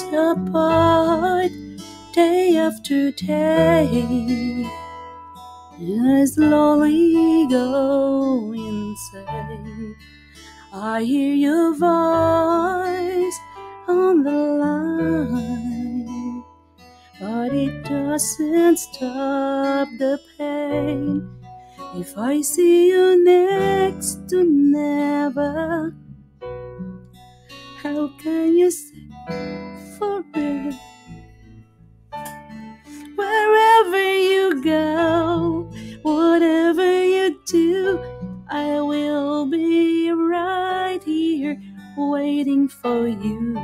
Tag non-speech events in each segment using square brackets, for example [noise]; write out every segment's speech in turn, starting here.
Apart, day after day. I slowly go insane. I hear your voice on the line, but it doesn't stop the pain. If I see you next to never, how can you say for it? Wherever you go, whatever you do, I will be right here waiting for you.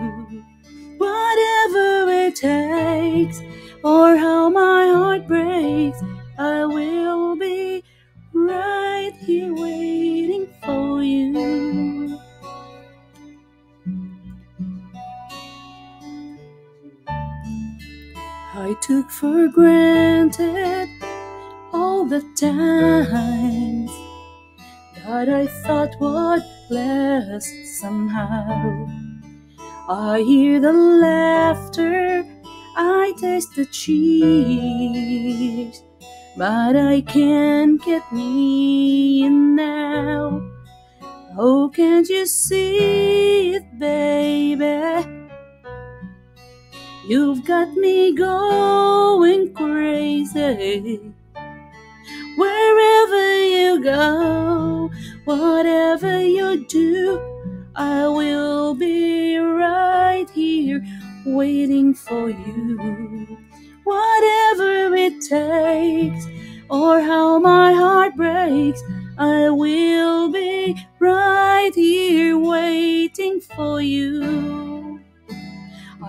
Whatever it takes, or how my heart breaks, I will be right here waiting for you. Took for granted all the times that I thought would last somehow. I hear the laughter, I taste the cheese, but I can't get me in now. Oh, can't you see it, baby? You've got me going crazy. Wherever you go, whatever you do, I will be right here waiting for you. Whatever it takes, or how my heart breaks, I will be right here waiting for you.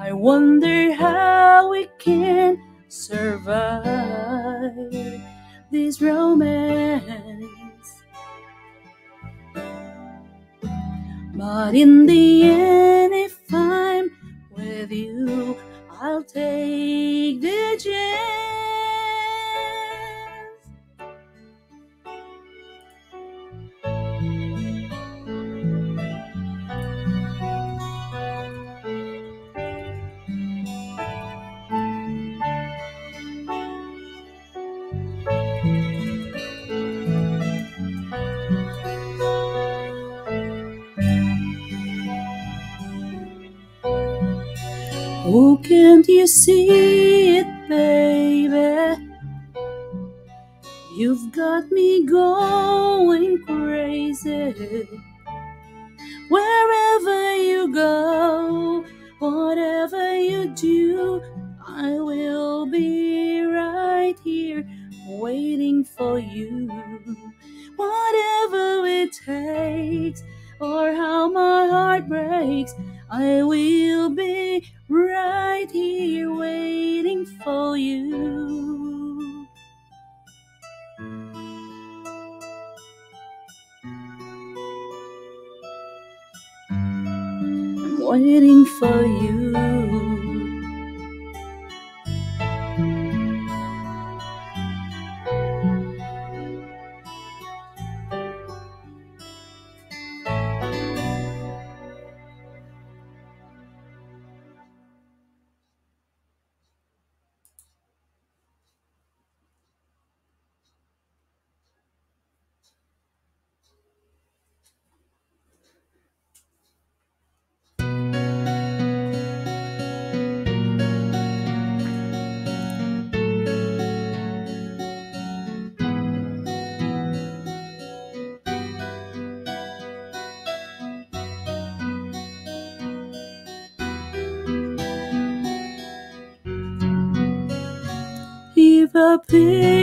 I wonder how we can survive this romance. But in the end, if I'm with you, I'll take the chance. Can't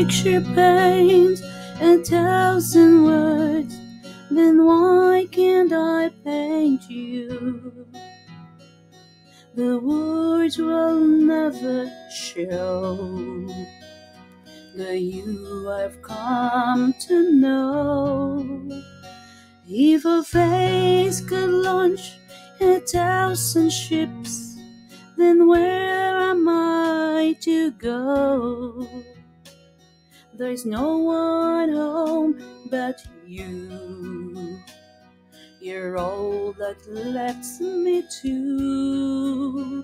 picture paints a thousand words, then why can't I paint you? The words will never show the you I've come to know. If a face could launch a thousand ships, then where am I to go? There's no one home but you. You're all that lets me to.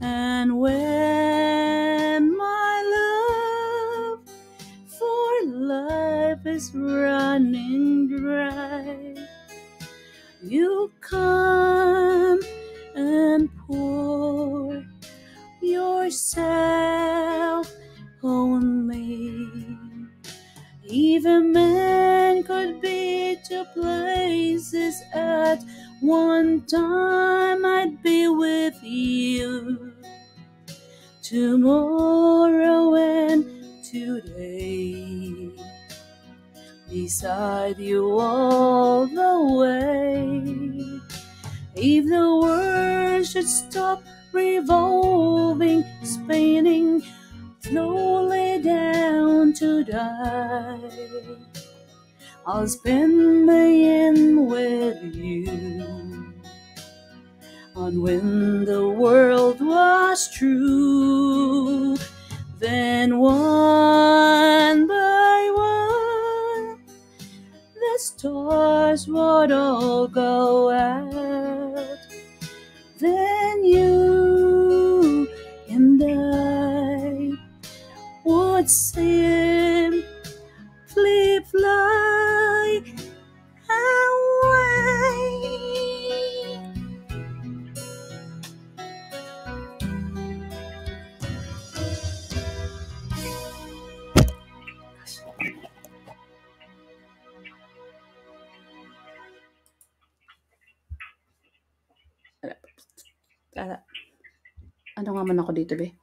And when my love for life is running dry, you time I'd be with you. Tomorrow and today, beside you all the way. If the world should stop revolving, spinning slowly down to die. I'll spend the end with you. And when the world was true, then one by one, the stars would all go out. Then you and I would simply Ala. Ano nga man ako dito, be?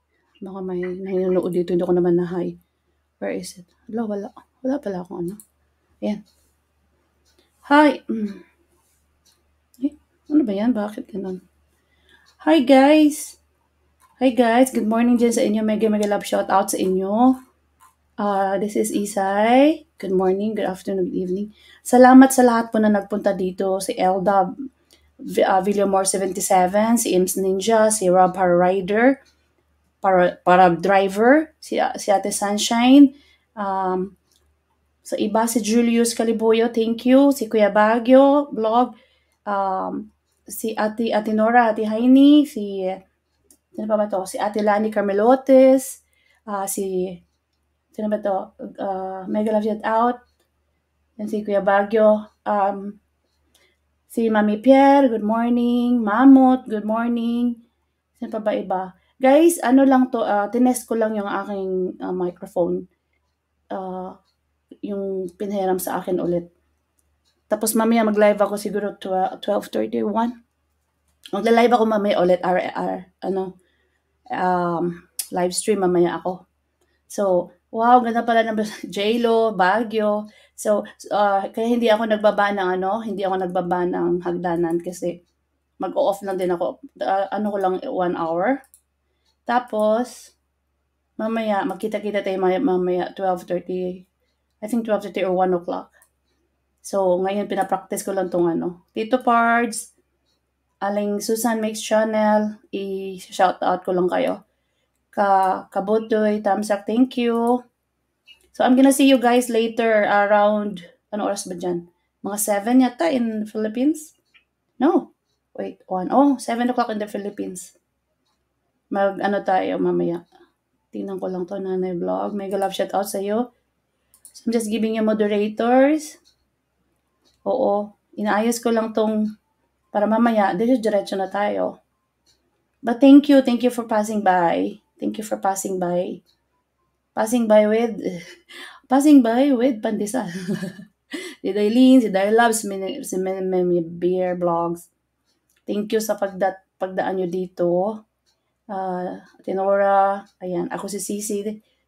Baka may nanonood dito, hindi ko naman na hi. Where is it? Wala, wala. Wala pala akong ano. Ayan. Hi! Mm. Eh, ano ba yan? Bakit ganun? Hi, guys! Hi, guys! Good morning dyan sa inyo. Mega, mega love shout out sa inyo. Uh, this is Isay. Good morning, good afternoon, good evening. Salamat sa lahat po na nagpunta dito. Si Elda V- uh, Villamor 77, si Ims Ninja, si Rob Rider, para, para driver, si, si Ate Sunshine, um, sa iba si Julius Caliboyo, thank you, si Kuya Bagyo, vlog, um, si Ate, Ate Nora, Ate Haini, si, sino pa ba to? Si Ate Lani Carmelotes, uh, si, sino ba to? Uh, Mega Love Out, and si Kuya Bagyo, um, Si Mami Pierre, good morning. Mamot, good morning. Sino pa ba iba? Guys, ano lang to, uh, tinest ko lang yung aking uh, microphone. Uh, yung pinhiram sa akin ulit. Tapos mamaya mag-live ako siguro 12.31. Magla-live ako mamaya ulit, RR, ano, um, live stream mamaya ako. So, wow, ganda pala ng [laughs] J-Lo, Baguio. So, uh, kaya hindi ako nagbaba ng ano, hindi ako nagbaba ng hagdanan kasi mag-off lang din ako. Uh, ano ko lang, one hour. Tapos, mamaya, magkita-kita tayo mamaya, 12.30, I think 12.30 or 1 o'clock. So, ngayon pinapractice ko lang tong ano. Tito Pards, Aling Susan Makes Channel, i-shout out ko lang kayo. Ka Kabutoy, Tamsak, thank you. So, I'm gonna see you guys later around, ano oras ba dyan? Mga 7 yata in Philippines? No. Wait, 1. Oh, 7 o'clock in the Philippines. Mag, ano tayo mamaya. Tingnan ko lang to nanay vlog. Mega love shout out sa iyo. So, I'm just giving you moderators. Oo. Inaayos ko lang tong para mamaya, diretso na tayo. But thank you, thank you for passing by. Thank you for passing by passing by with [laughs] passing by with pandesal. [laughs] si Dailin, si Dailab, si, si Meme Beer Vlogs. Thank you sa pagdat, pagdaan nyo dito. Uh, Tenora, ayan, ako si Sisi.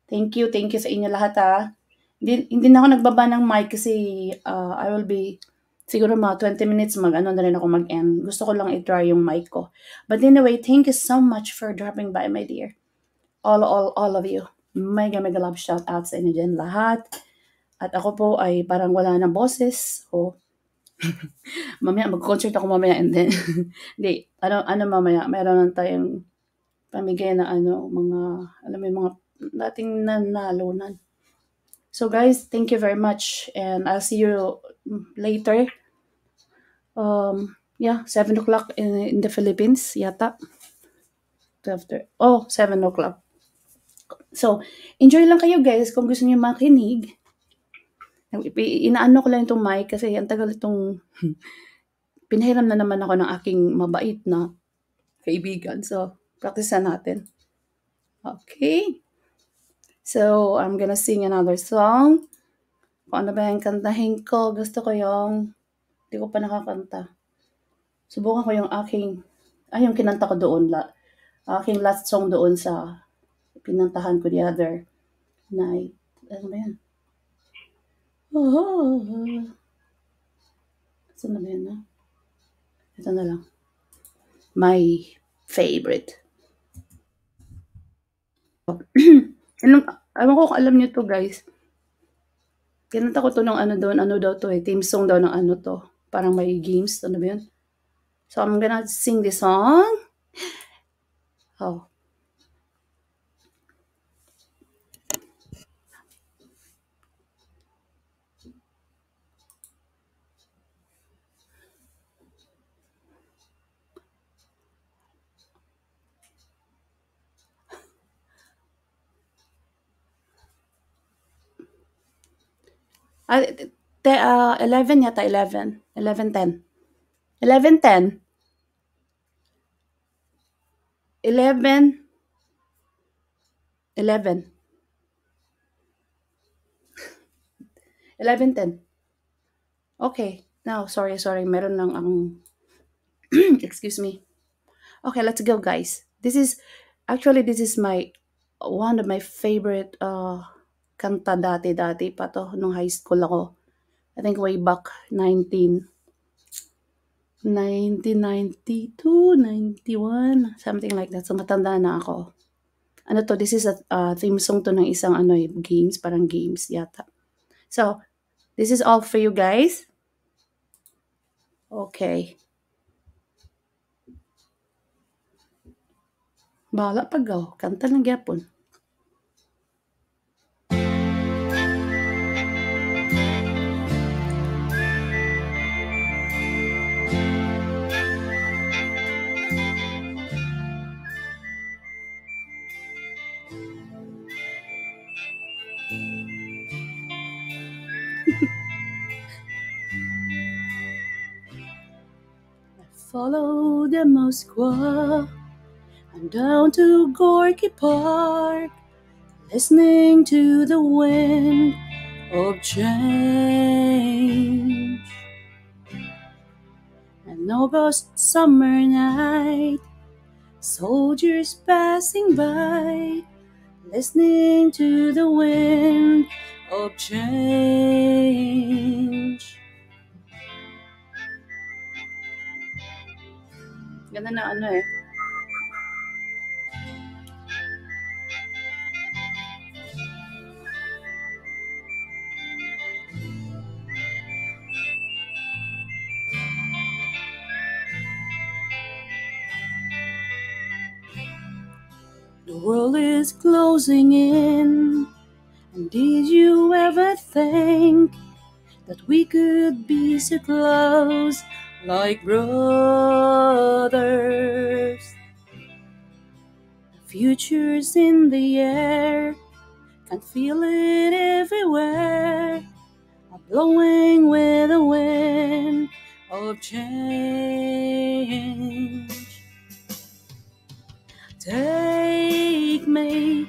Thank you, thank you sa inyo lahat ha. Hindi, hindi na ako nagbaba ng mic kasi uh, I will be siguro mga 20 minutes mag ano na rin ako mag-end. Gusto ko lang i-try yung mic ko. But anyway, thank you so much for dropping by, my dear. All, all, all of you mega mega love shout out sa inyo dyan lahat. At ako po ay parang wala ng boses. O, [laughs] mamaya, mag-concert ako mamaya and then, [laughs] hindi, ano, ano mamaya, meron lang tayong pamigay na ano, mga, alam mo yung mga dating nanalunan. So guys, thank you very much and I'll see you later. Um, yeah, 7 o'clock in, in the Philippines, yata. 12 oh, 7 o'clock. So, enjoy lang kayo guys kung gusto niyo makinig. Inaano ko lang itong mic kasi ang tagal itong [laughs] pinahiram na naman ako ng aking mabait na kaibigan. So, practice na natin. Okay. So, I'm gonna sing another song. Kung ano ba yung kantahin ko, gusto ko yung, hindi ko pa nakakanta. subukan ko yung aking, ay yung kinanta ko doon, la, aking last song doon sa pinantahan ko the other night. Ano ba yan? Oh, saan na ba yan, no? Ito na lang. My favorite. [clears throat] Anong, ewan ko kung alam niyo to guys. Kinanta ko to ng ano doon, ano daw to eh, theme song daw ng ano to. Parang may games, ano ba yun? So I'm gonna sing this song. Oh. Te, ah, 11 yata, 11. 11.10. 11.10. 11. 11. 11.10. Okay. Now, sorry, sorry. Meron lang ang... [clears throat] Excuse me. Okay, let's go, guys. This is... Actually, this is my... One of my favorite uh, kanta dati-dati pa to. Nung high school ako. I think way back 19... 1992, 91, something like that. So, matanda na ako. Ano to, this is a uh, theme song to ng isang ano, eh, games, parang games yata. So, this is all for you guys. Okay. Bahala pag oh, kanta ng gyapon. Follow the Moskva and down to Gorky Park, listening to the wind of change. An August summer night, soldiers passing by, listening to the wind of change. Ganda na ano eh. The world is closing in. And did you ever think that we could be so close like brothers? The future's in the air, can feel it everywhere, blowing with the wind of change. Take me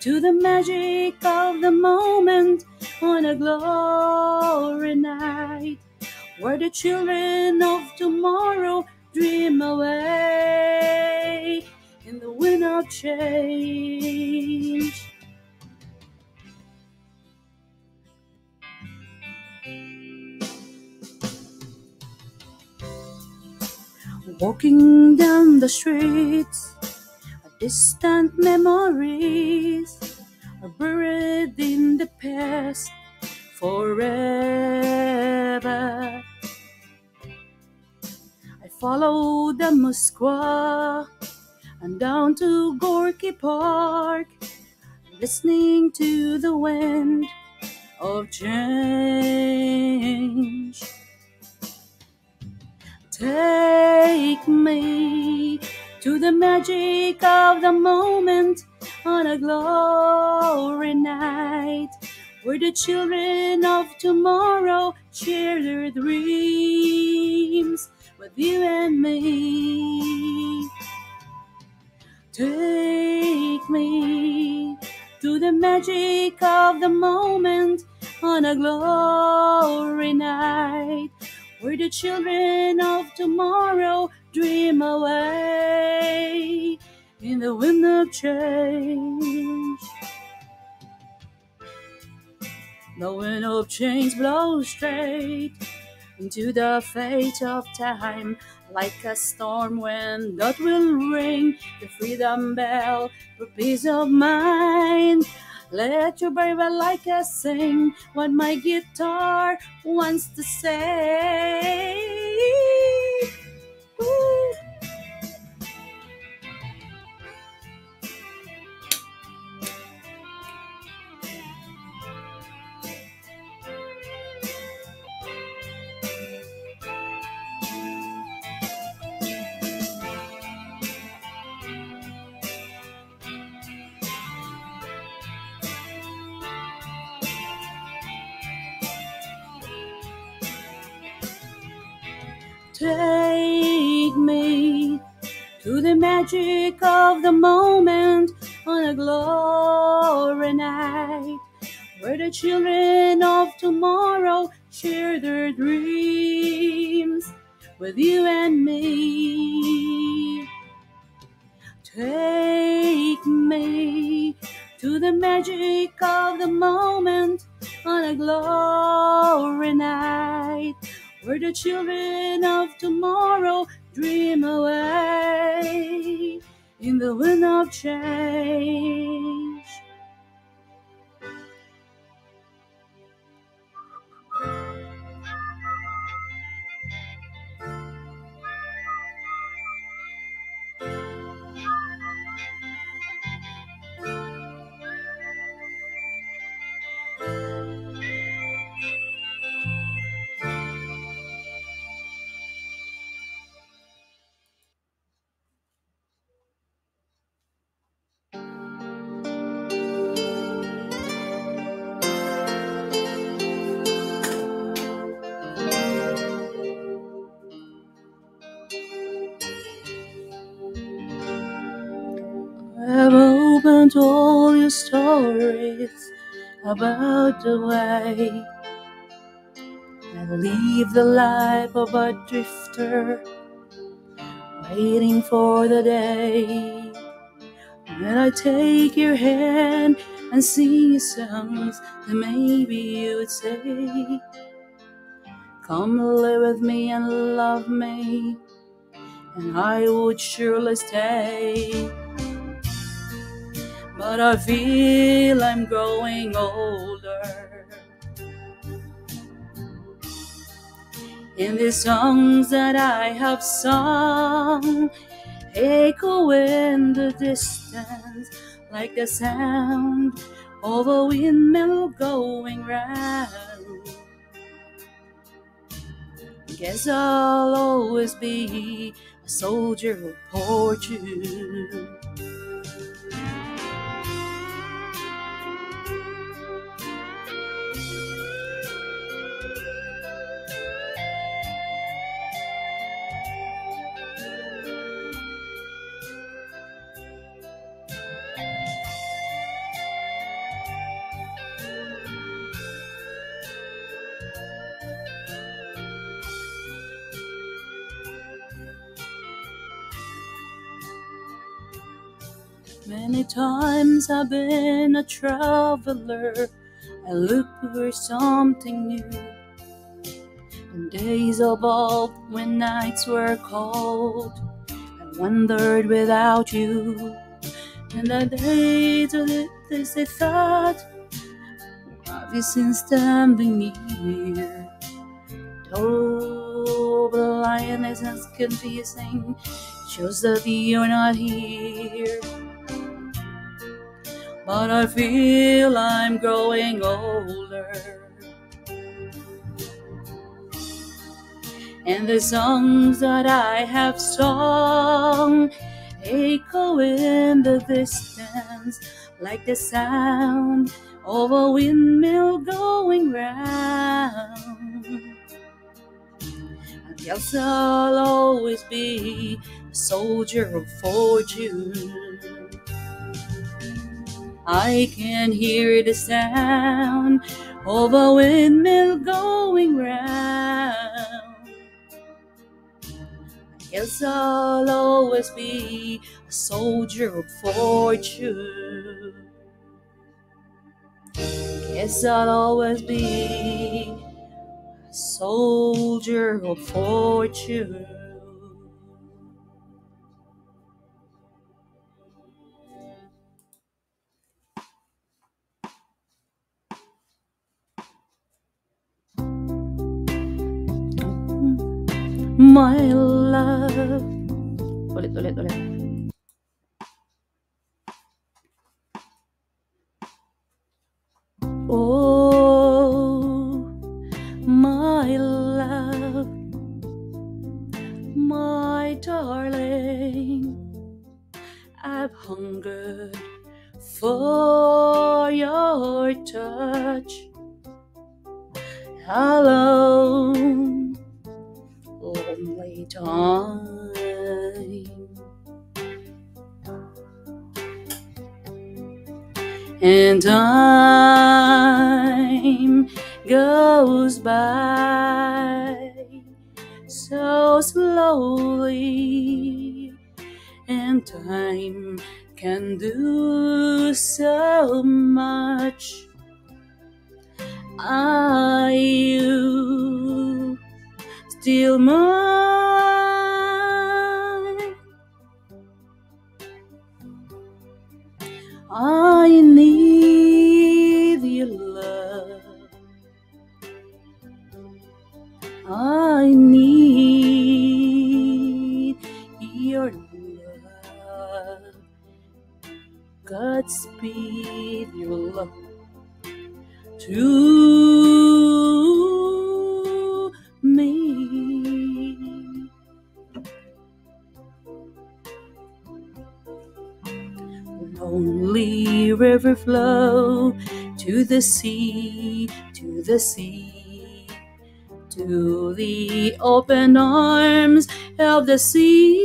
to the magic of the moment on a glory night where the children of tomorrow dream away in the wind of change. Walking down the streets, distant memories are buried in the past forever. I follow the Moskva and down to Gorky Park, listening to the wind of change. Take me to the magic of the moment on a glory night where the children of tomorrow share their dreams with you and me. Take me to the magic of the moment on a glory night where the children of tomorrow dream away in the wind of change. The wind of change blows straight into the fate of time, like a storm wind that will ring the freedom bell for peace of mind. Let your brave like us sing what my guitar wants to say. Children of tomorrow share their dreams with you and me. Take me to the magic of the moment on a glory night where the children of tomorrow dream away in the wind of change. About the way I live the life of a drifter, waiting for the day when I take your hand and sing you songs that maybe you would say, Come live with me and love me, and I would surely stay. But I feel I'm growing older. And the songs that I have sung echo in the distance like the sound of a windmill going round. Guess I'll always be a soldier of fortune. Times I've been a traveler. I look for something new. In days of old, when nights were cold, I wandered without you. And the days of this I thought, have you seen standing near? Though the lioness is confusing, shows that you're not here. But I feel I'm growing older. And the songs that I have sung echo in the distance like the sound of a windmill going round. Guess I'll always be a soldier of fortune. I can hear the sound of a windmill going round. Guess I'll always be a soldier of fortune. Guess I'll always be a soldier of fortune. My love. Ulit, ulit, ulit. Sea, to the sea, to the open arms of the sea.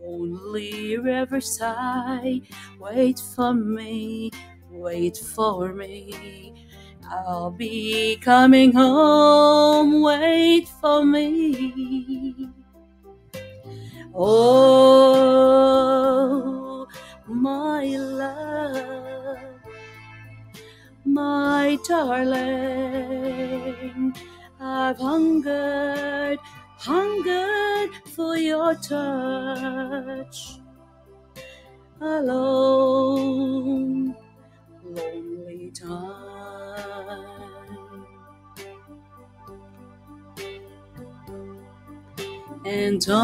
Lonely river sigh, wait for me, wait for me. I'll be coming home, wait for me. Oh, my love, my darling, I've hungered, hungered for your touch. Alone, lonely time. and time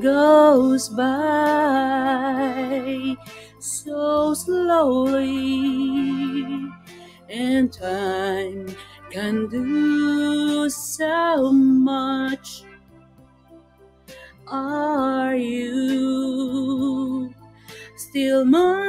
goes by so slowly, and time can do so much. Are you still mine?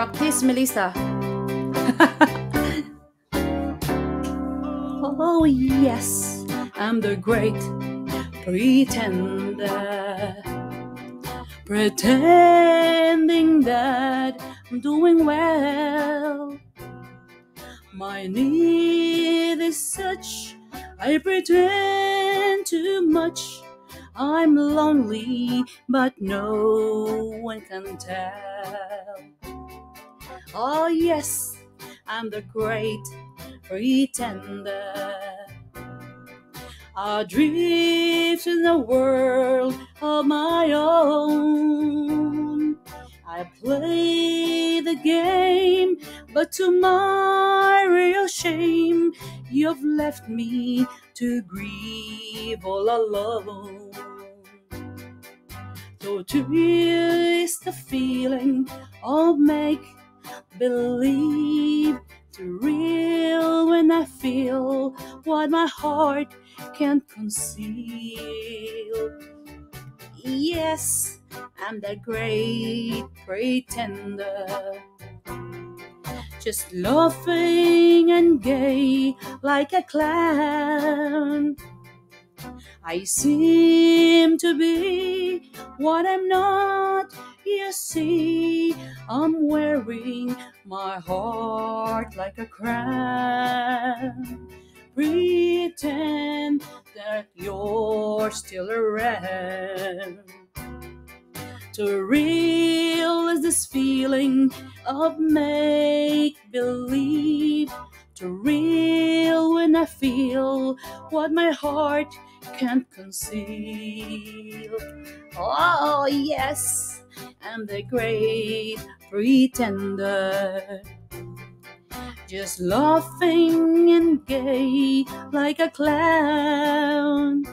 Practice, Melissa. [laughs] oh, yes. I'm the great pretender. Pretending that I'm doing well. My need is such, I pretend too much. I'm lonely, but no one can tell. Oh, yes, I'm the great pretender. Adrift in a world of my own. I play the game But to my real shame, you've left me to grieve all alone. So to you is the feeling of make believe, to real when I feel what my heart can't conceal. Yes, I'm the great pretender. Just laughing and gay like a clown. I seem to be what I'm not. You see, I'm wearing my heart like a crown. Pretend that you're still around. To real is this feeling of make believe. To real when I feel what my heart can't conceal. Oh, yes, I'm the great pretender. Just laughing and gay like a clown.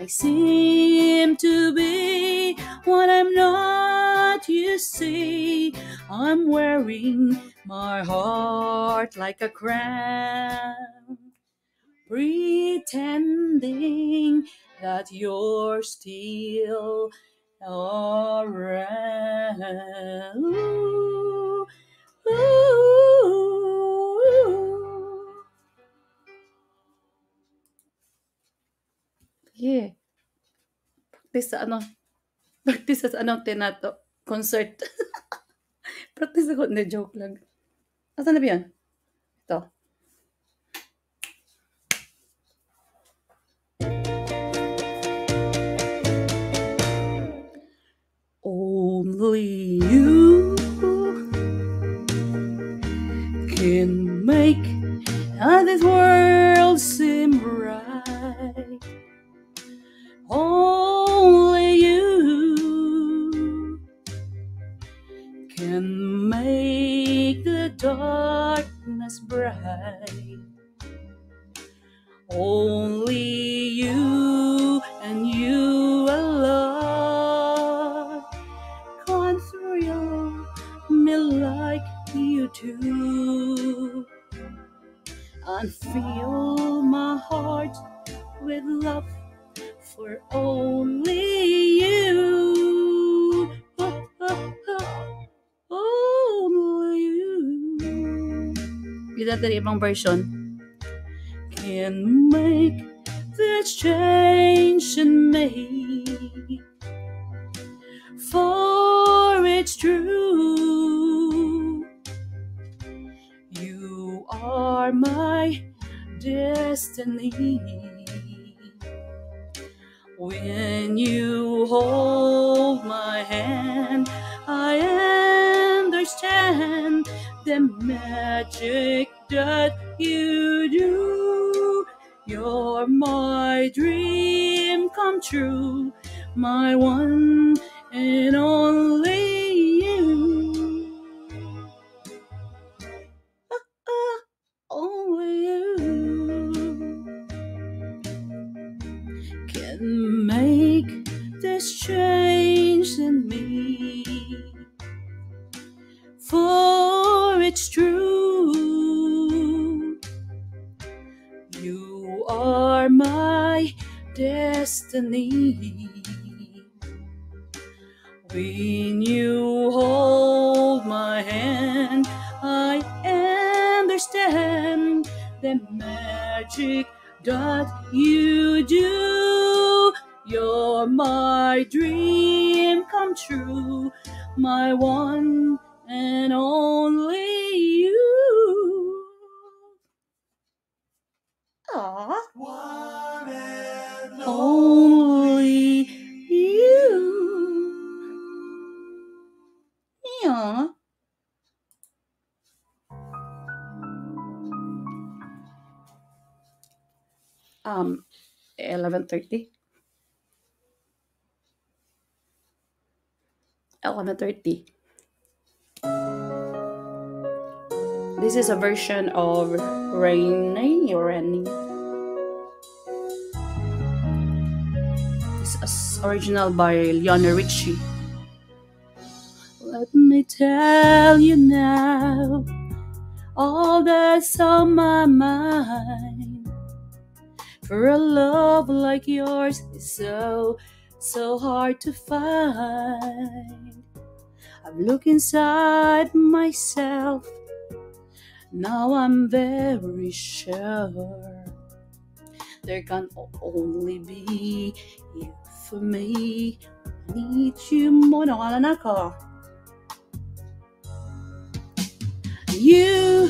I seem to be what I'm not, you see. I'm wearing my heart like a crown, pretending that you're still around. Ooh, ooh. Yeah. Practice sa ano? Practice sa anong tinato? Concert. [laughs] Practice ako. Hindi, joke lang. Asan na ba yan? Ito. Only you can make uh, this world seem right. Only you can make the darkness bright. Only you love for only you. Oh, oh, oh, only you. Yun natin ibang version. Can make this change in me. For it's true. You are my destiny. The magic that you do. You're my dream come true, my one and only you. Ah, ah, only you can make this change destiny. When you hold my hand, I understand the magic that you do. You're my dream come true, my one and only you. Aww. One Um, eleven thirty. Eleven thirty. This is a version of Rainy or Rainy. Is original by Lionel Richie. Let me tell you now all that's on my mind. For a love like yours is so, so hard to find. I've looked inside myself, now I'm very sure there can only be you for me. I need you more. Nawala na ako. You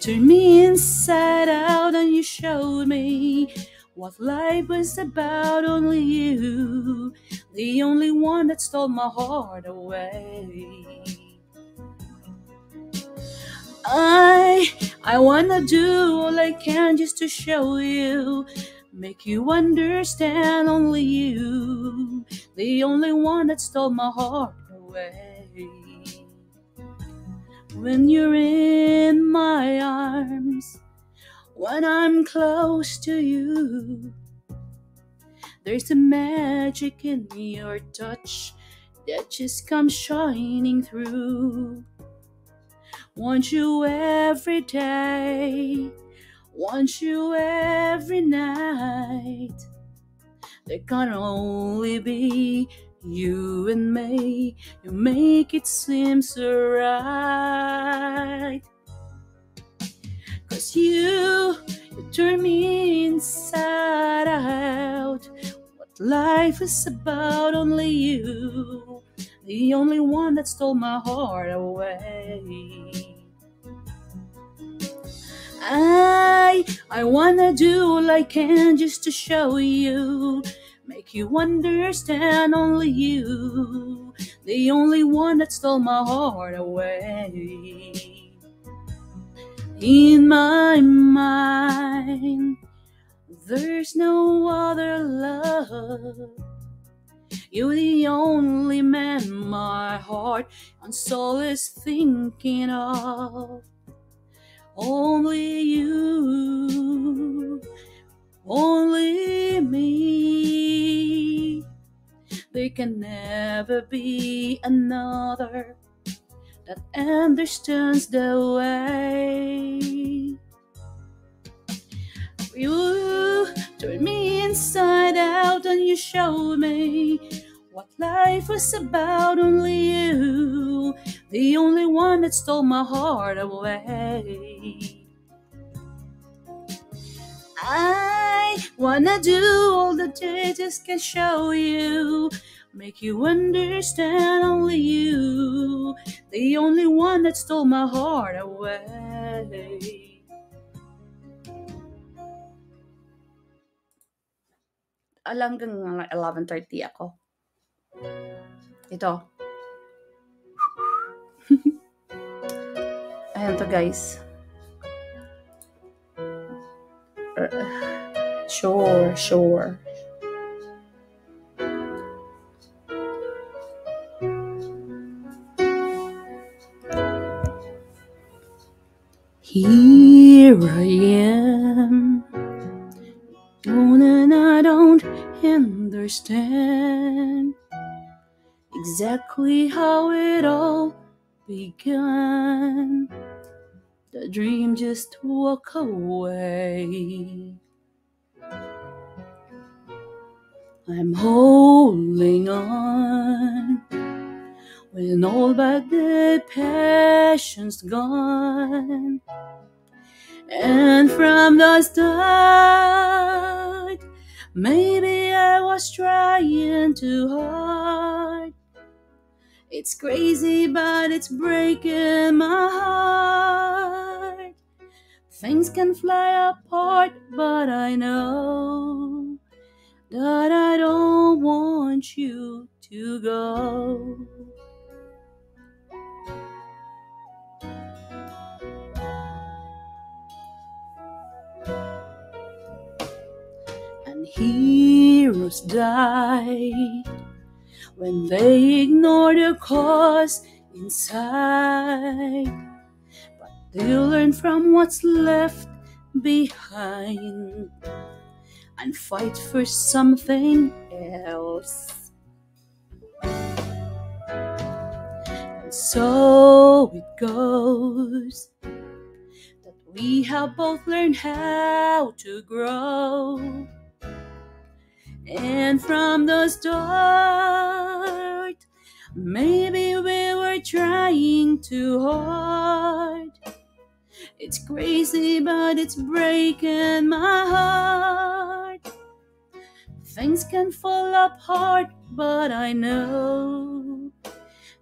turned me inside out and you showed me what life was about. Only you, the only one that stole my heart away. I I wanna do all I can just to show you, make you understand. Only you, the only one that stole my heart away. When you're in my arms, when I'm close to you, there's a magic in your touch that just comes shining through. Want you every day, want you every night. There can only be you and me. You make it seem so right. Cause you, you turn me inside out. What life is about, only you. The only one that stole my heart away. I I wanna do all I can just to show you, make you understand. Only you, the only one that stole my heart away. In my mind, there's no other love. You're the only man my heart and soul is thinking of. Only you, only me. There can never be another that understands the way. You turned me inside out and you showed me what life was about. Only you, the only one that stole my heart away. I wanna do all the just can show you, make you understand. Only you, the only one that stole my heart away. Hanggang mga 11.30 ako. Ito. [laughs] Ayan to guys. Er, Sure, sure. Here I am. And I don't understand exactly how it all began. The dream just walk away. I'm holding on when all but the passion's gone. And from the start, maybe I was trying too hard. It's crazy, but it's breaking my heart. Things can fly apart, but I know that I don't want you to go. Heroes die when they ignore the cause inside. But you learn from what's left behind and fight for something else? And so it goes that we have both learned how to grow. And from the start, maybe we were trying too hard. It's crazy, but it's breaking my heart. Things can fall apart, but I know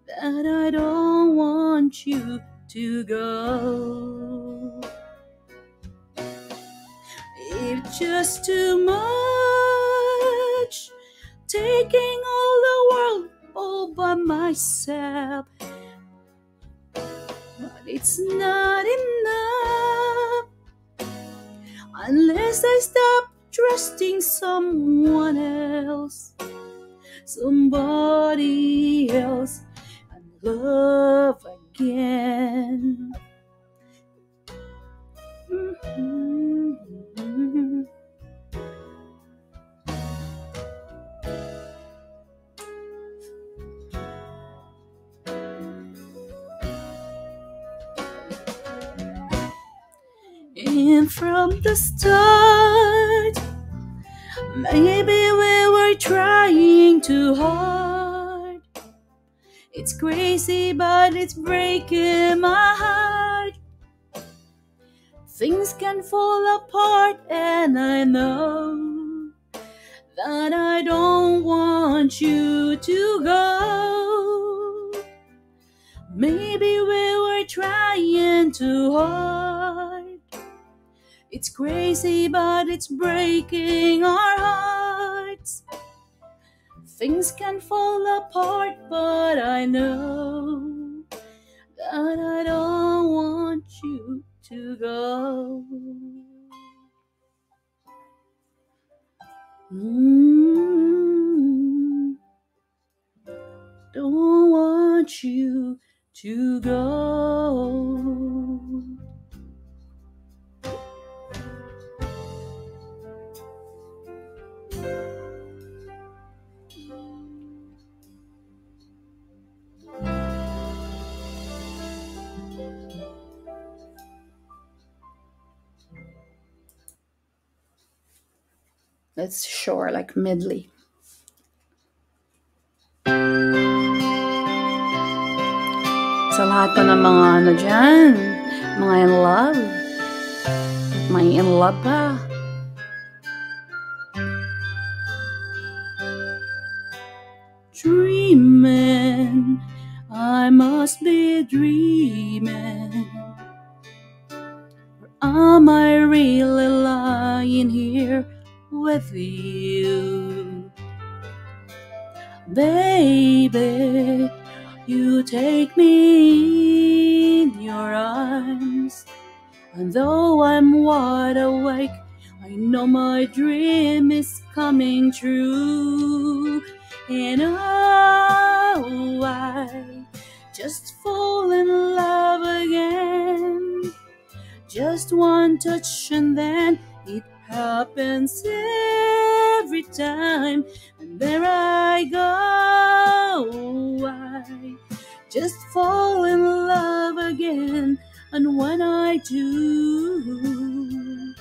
that I don't want you to go. It's just too much, taking all the world all by myself. But it's not enough unless I stop trusting someone else, somebody else, and love again. Mhm. From the start, maybe we were trying too hard. It's crazy, but it's breaking my heart. Things can fall apart, and I know that I don't want you to go. Maybe we were trying too hard. It's crazy, but it's breaking our hearts. Things can fall apart, but I know that I don't want you to go. Mm. Don't want you to go. That's sure like medley. Sa lahat po ng mga ano dyan, mga in love. May in love pa. Dreaming, I must be dreaming. Or am I really lying here with you? Baby, you take me in your arms. And though I'm wide awake, I know my dream is coming true. And oh, I just fall in love again. Just one touch and then it happens every time. And there I go. I just fall in love again. And when I do,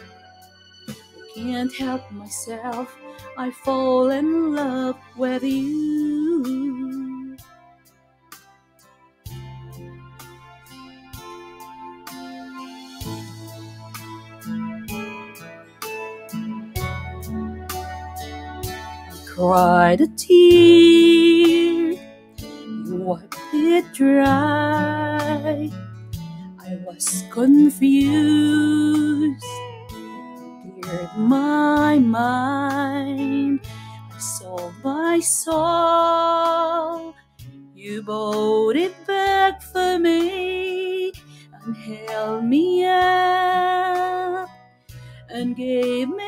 I can't help myself. I fall in love with you. Cried a tear, you wiped it dry. I was confused, cleared my mind. I sold my soul. You bought it back for me and held me up and gave me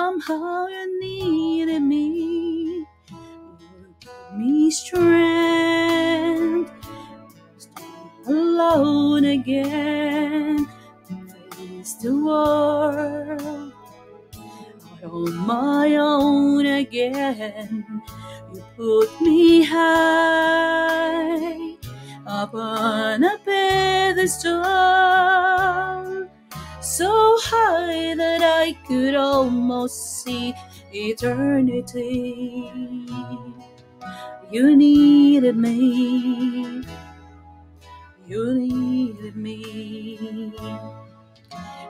Somehow you needed me. You gave me strength alone again. Face the world on my own again. You put me high up on a pedestal, so high that I could almost see eternity. You needed me. You needed me.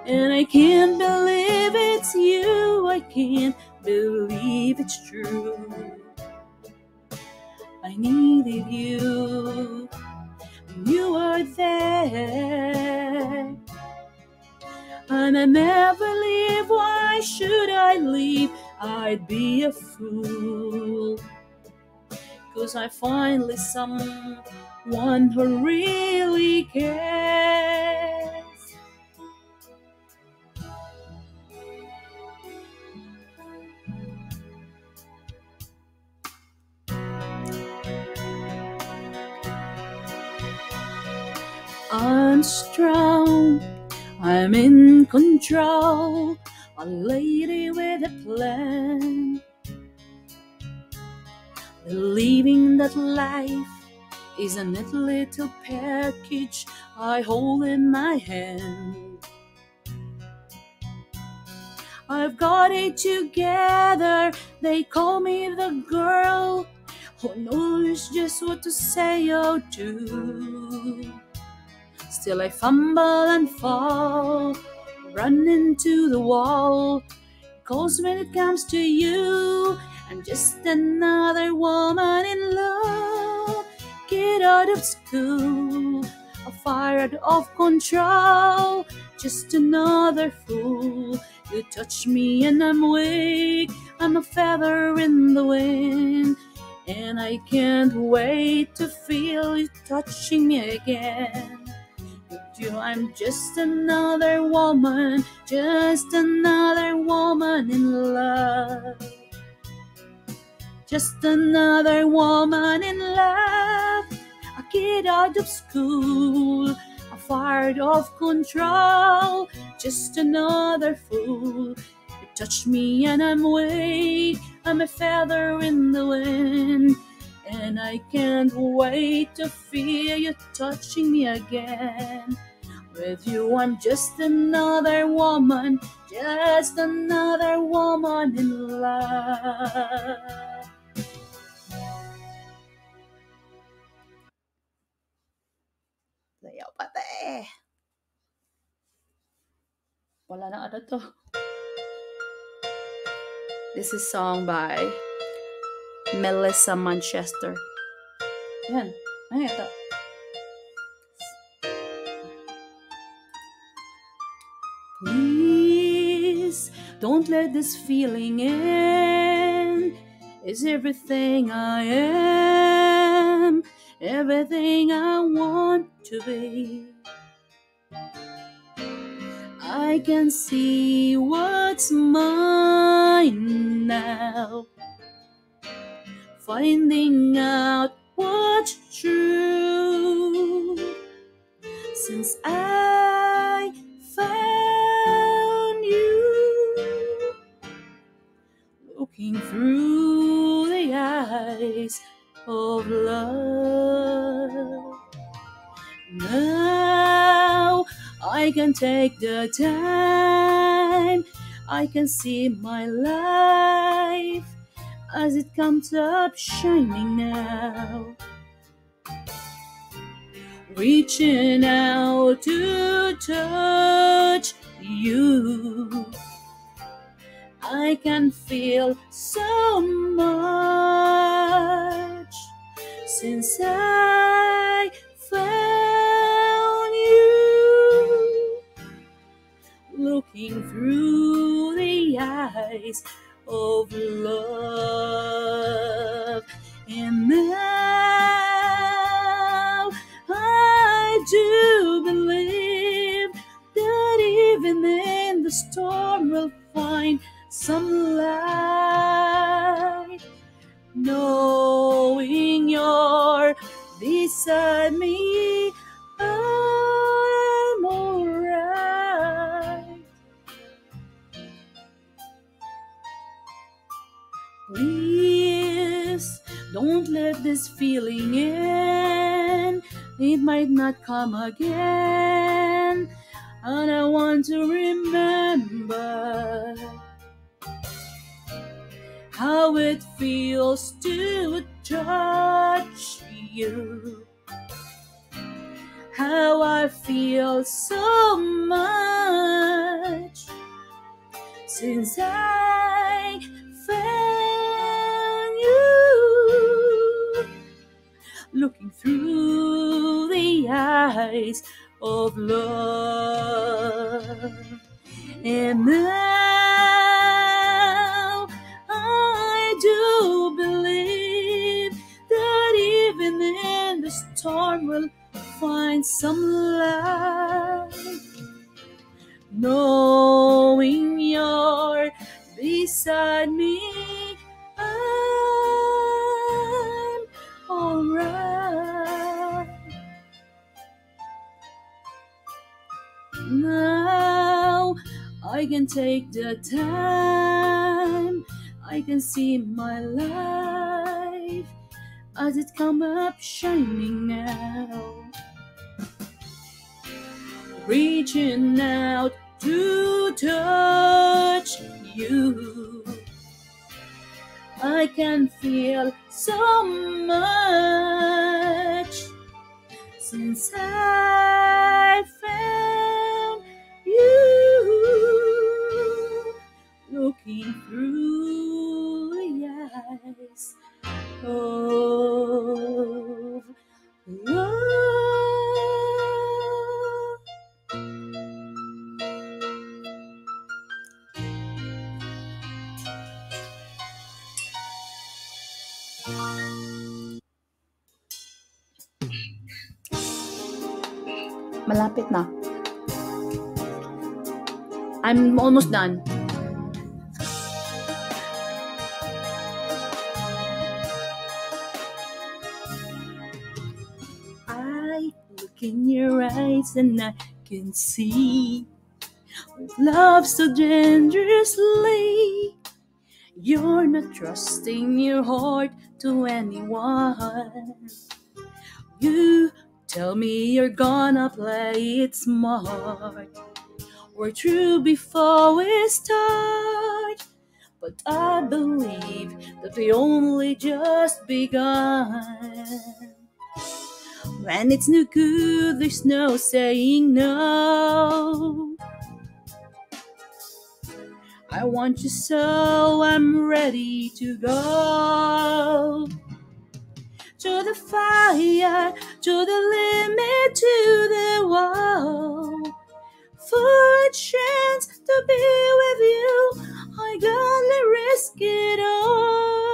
And I can't believe it's you. I can't believe it's true. I needed you. You are there. And I never leave. Why should I leave? I'd be a fool. Cause I finally someone who really cares. I'm strong, I'm in control, a lady with a plan. Believing that life is a neat little package I hold in my hand. I've got it together, they call me the girl who knows just what to say or do. Still, I fumble and fall, run into the wall. Cause when it comes to you, I'm just another woman in love. Get out of school, a fire out of control. Just another fool. You touch me and I'm weak. I'm a feather in the wind. And I can't wait to feel you touching me again. You, I'm just another woman, just another woman in love. Just another woman in love. A kid out of school, a fired off control. Just another fool. You touch me and I'm weak. I'm a feather in the wind. And I can't wait to feel you touching me again. With you, I'm just another woman, just another woman in love. Pate. Wala na ano to. This is song by Melissa Manchester. Yan. Ano ito? Please don't let this feeling end. It's everything I am, everything I want to be. I can see what's mine now finding out what's true. Since I looking through the eyes of love. Now I can take the time, I can see my life as it comes up shining now. Reaching out to touch I can feel so much since I found you. Looking through the eyes of love. And now I do believe that even in the storm we'll find some light, knowing you're beside me. I'm alright. Please don't let this feeling in. It might not come again. And I want to remember how it feels to touch you. How I feel so much since I found you. Looking through the eyes of love. And I do believe that even in the storm we'll find some light. Knowing you're beside me, I'm alright. Now I can take the time, I can see my life as it come up shining now. Reaching out to touch you. I can feel so much since I found you. Looking through eyes of love. Malapit na. I'm almost done. And I can see love so dangerously. You're not trusting your heart to anyone. You tell me you're gonna play it smart. We're true before we start. But I believe that we only just begun. When it's no good, there's no saying no. I want you so I'm ready to go. To the fire, to the limit, to the wall. For a chance to be with you, I gladly risk it all.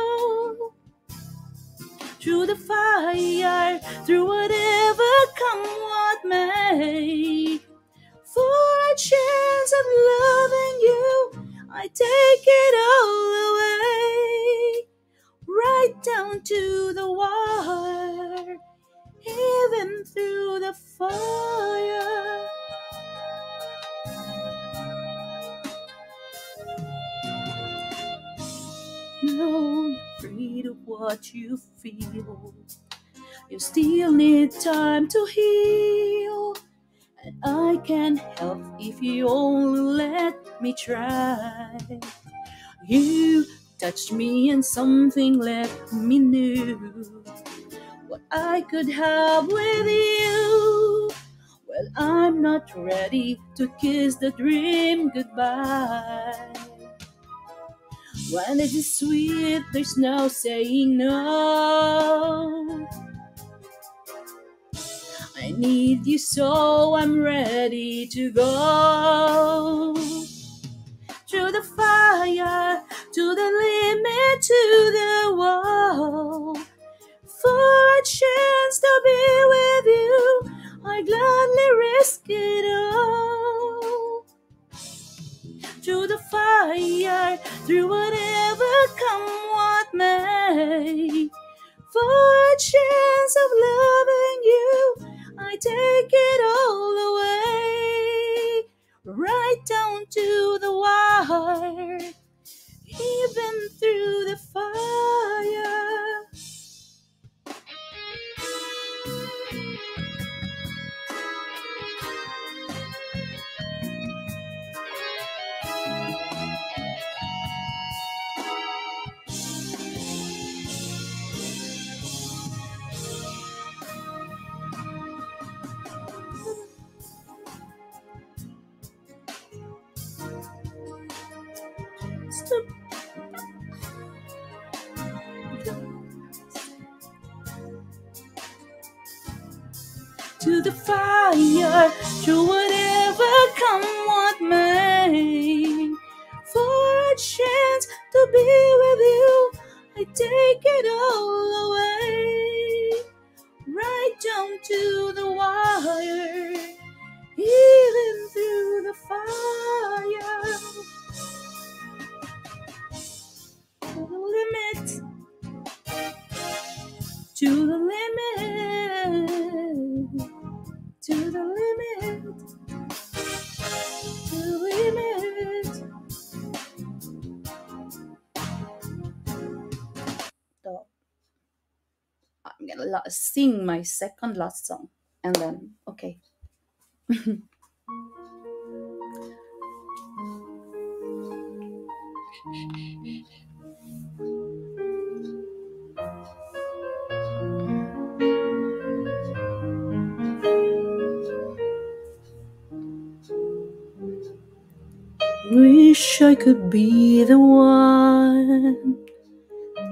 Through the fire, through whatever come what may. For a chance of loving you, I take it all away. Right down to the wire, even through the fire. No, afraid of what you feel. You still need time to heal. And I can help if you only let me try. You touched me and something left me new. What I could have with you. Well, I'm not ready to kiss the dream goodbye. When it is sweet, there's no saying no. I need you so I'm ready to go. Through the fire, to the limit, to the wall. For a chance to be with you, I gladly risk it all. Through the fire, through whatever come what may. For a chance of loving you, I take it all away. Right down to the wire, even through the fire. Through whatever come what may. For a chance to be with you, I take it all away. Right down to the wire, even through the fire. To the limit, to the limit, to the limit, to the limit. I'm gonna sing my second last song, and then okay. [laughs] Wish I could be the one,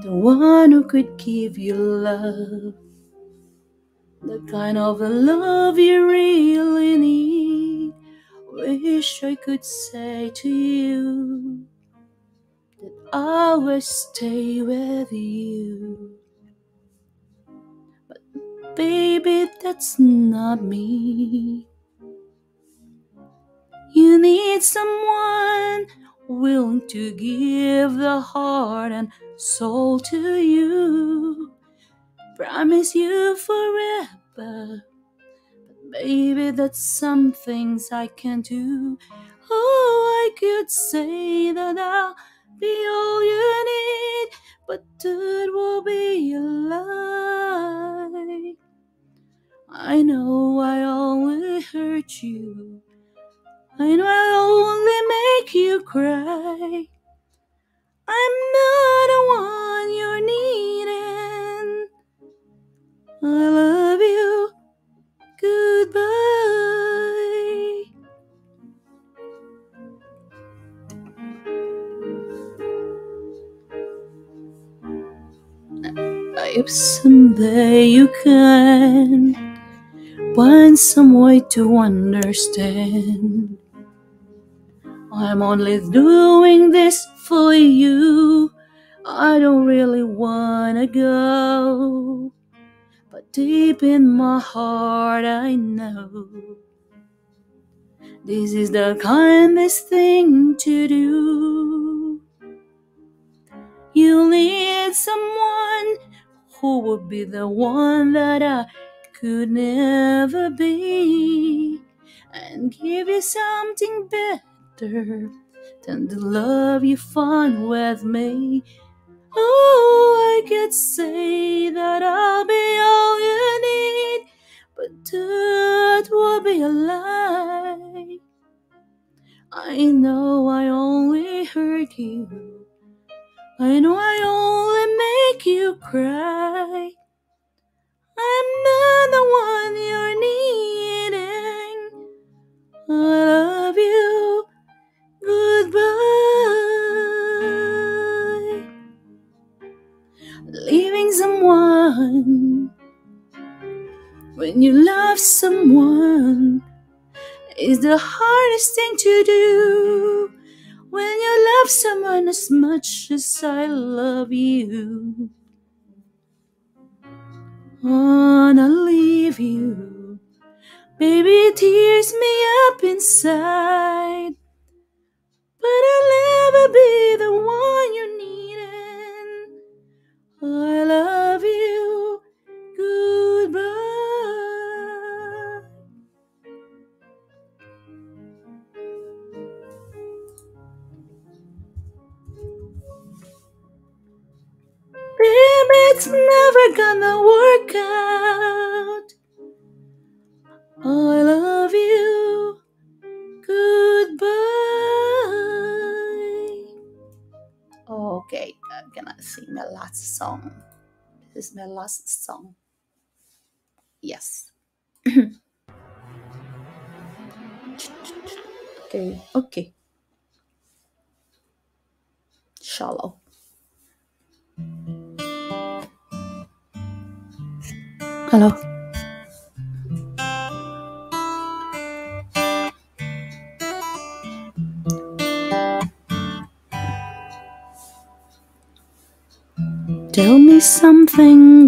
the one who could give you love, the kind of love you really need. Wish I could say to you that I will stay with you. But baby, that's not me. Need someone willing to give the heart and soul to you. Promise you forever. But baby, that's some things I can't do. Oh, I could say that I'll be all you need, but that will be a lie. I know I always hurt you. I know only make you cry. I'm not the one you're needing. I love you. Goodbye. If someday you can find some way to understand, I'm only doing this for you. I don't really wanna go, but deep in my heart, I know this is the kindest thing to do. You need someone who would be the one that I could never be and give you something better than the love you find with me. Oh, I could say that I'll be all you need, but that would be a lie. I know I only hurt you. I know I only make you cry. I'm not the one you're needing. I love you. Goodbye. Leaving someone when you love someone is the hardest thing to do. When you love someone as much as I love you, wanna leave you. Baby, it tears me up inside. But I'll never be the one you're needing. Is my last song. Yes. [coughs] okay, okay. Shallow. Hello.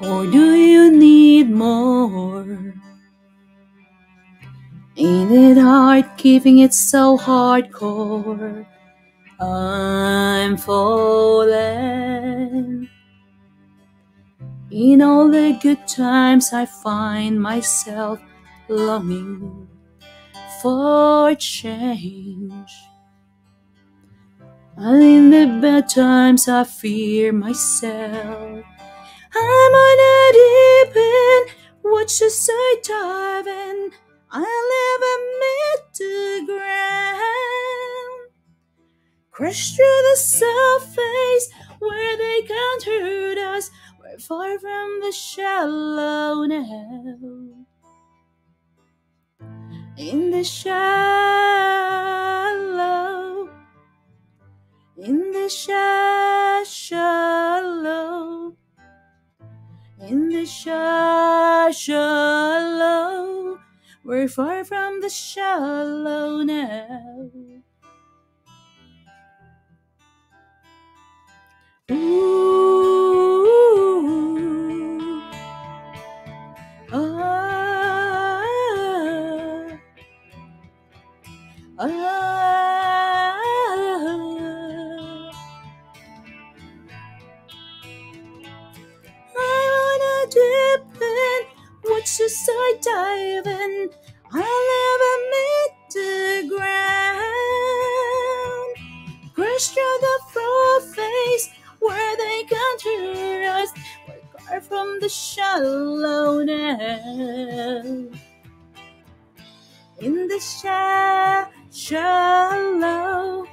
Or do you need more? Ain't it hard keeping it so hardcore? I'm falling. In all the good times, I find myself longing for change. And in the bad times, I fear myself. I'm on a deep end. Watch I dive in. I'll never meet the ground. Crash through the surface where they can't hurt us. We're far from the shallow now. In the shallow, in the sha- shallow, in the shallow, we're far from the shallow now. Ooh. Side dive in. I'll never meet the ground. Crash through the front face where they can't hear us. We're far from the shallow. In the sha- shallow.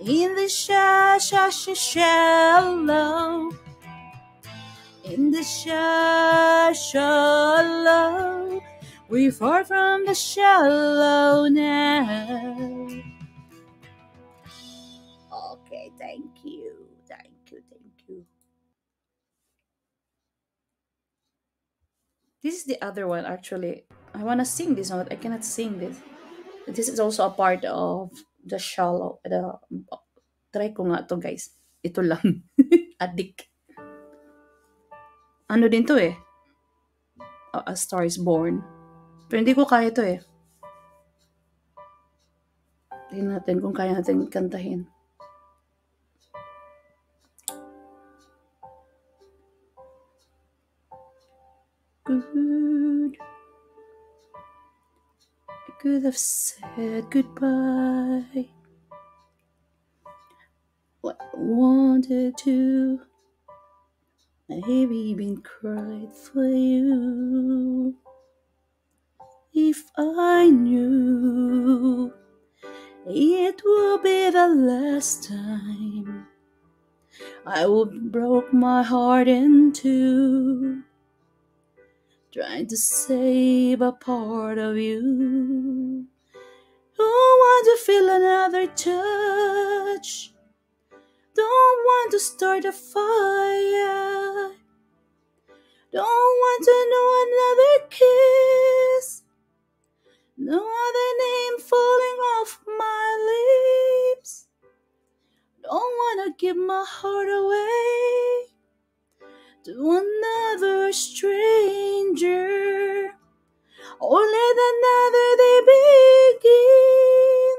In the sha- sha- shallow. In the shallow. We're far from the shallow now. Okay, thank you. Thank you, thank you. This is the other one actually. I wanna sing this one, but I cannot sing this. This is also a part of the shallow. The try ko nga to guys. Ito lang. [laughs] Adik. Ano din to eh. A, A Star is Born. Pero hindi ko kaya to eh. Tingnan natin kung kaya natin kantahin. Good. I could have said goodbye. What I wanted to. Maybe even cried for you. If I knew it would be the last time I would broke my heart in two, trying to save a part of you. Don't want to feel another touch. Don't want to start a fire. Don't want to know another kiss. No other name falling off my lips. Don't wanna give my heart away to another stranger. Or let another day begin.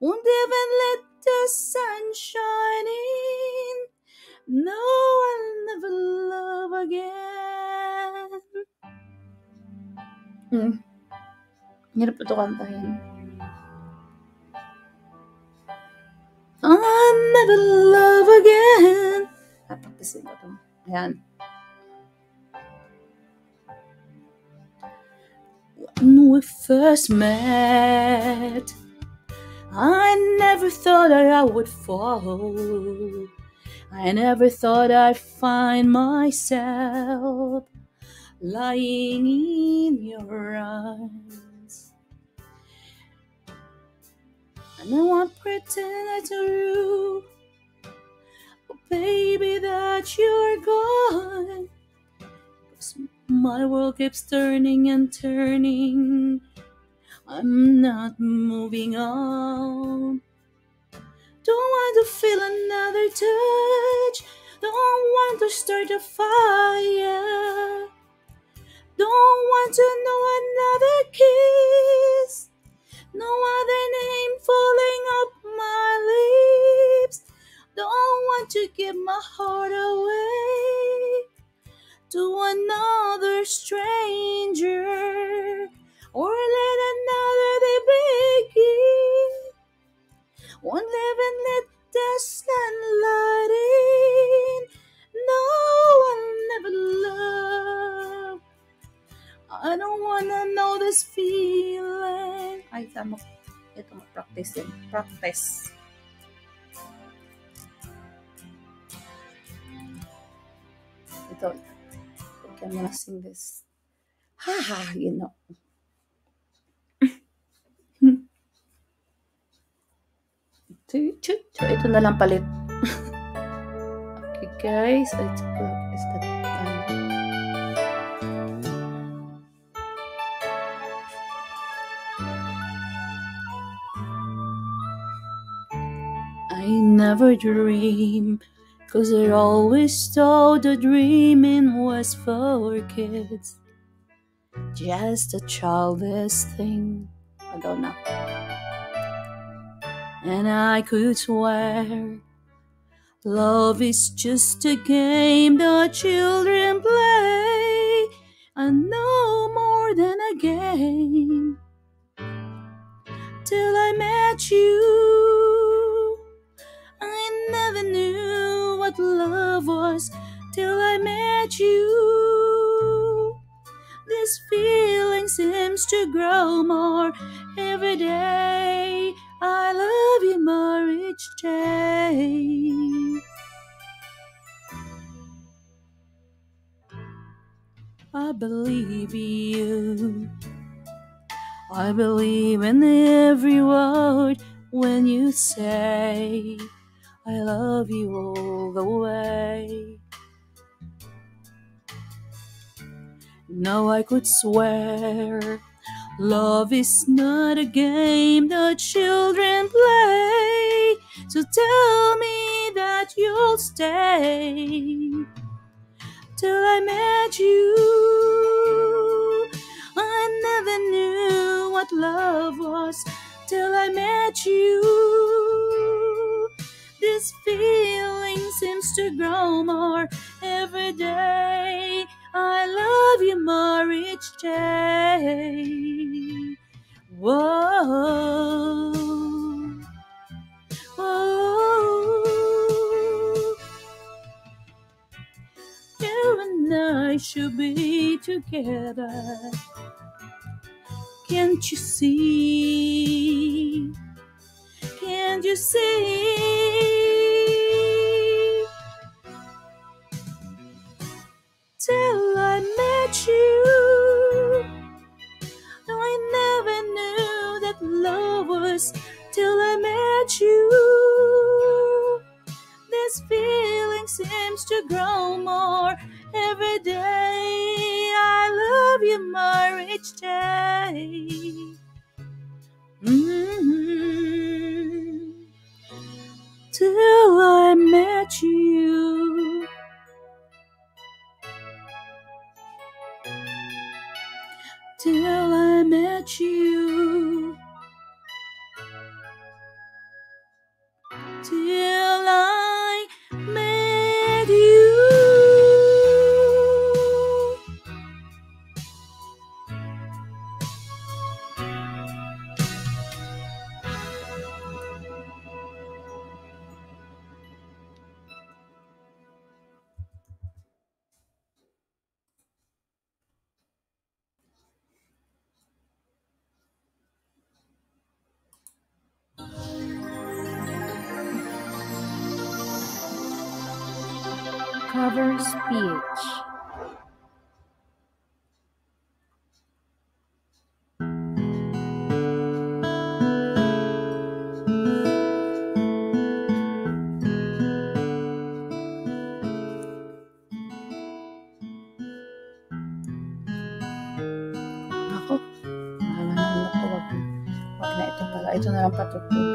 Won't even let the sun shining. No, I'll never love again. Hmm. Hirap ito kantahin. I'll never love again. Napaktisin ko ito. Ayan. When we first met, I never thought I would fall. I never thought I'd find myself lying in your arms. And I won't pretend I you, oh baby, that you're gone. 'Cause my world keeps turning and turning. I'm not moving on. Don't want to feel another touch. Don't want to start a fire. Don't want to know another kiss. No other name falling up my lips. Don't want to give my heart away to another stranger or let another day begin. Won't live and let the sunlight in. No, I'll never love. I don't wanna know this feeling. Ay, tama. Ito, practice din. Practice. Ito. Okay, I'm gonna sing this. Ha ha, you know. Choo, choo, choo. Ito na lang palit. okay, guys. It's clock is the time. I never dream, cause I always thought the dreaming was for kids. Just a childish thing. I don't know. And I could swear love is just a game the children play, and no more than a game. Till I met you, I never knew what love was till I met you. This feeling seems to grow more every day. I love you more each day. I believe you. I believe in every word when you say, I love you all the way. Now I could swear love is not a game the children play. So tell me that you'll stay till I met you. I never knew what love was till I met you. This feeling seems to grow more every day. I love you more each day. Whoa. Whoa. You and I should be together. Can't you see? Can't you see? Met you, I never knew that love was till I met you. This feeling seems to grow more every day. I love you more each day. Ito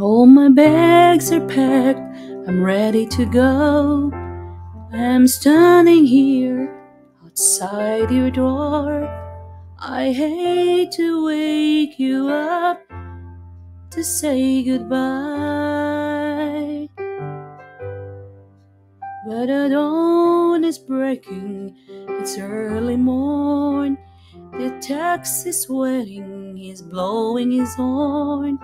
All my bags are packed, I'm ready to go. I'm standing here outside your door. I hate to wake you up to say goodbye. But the dawn is breaking, it's early morn. The taxi is waiting, he's blowing his horn.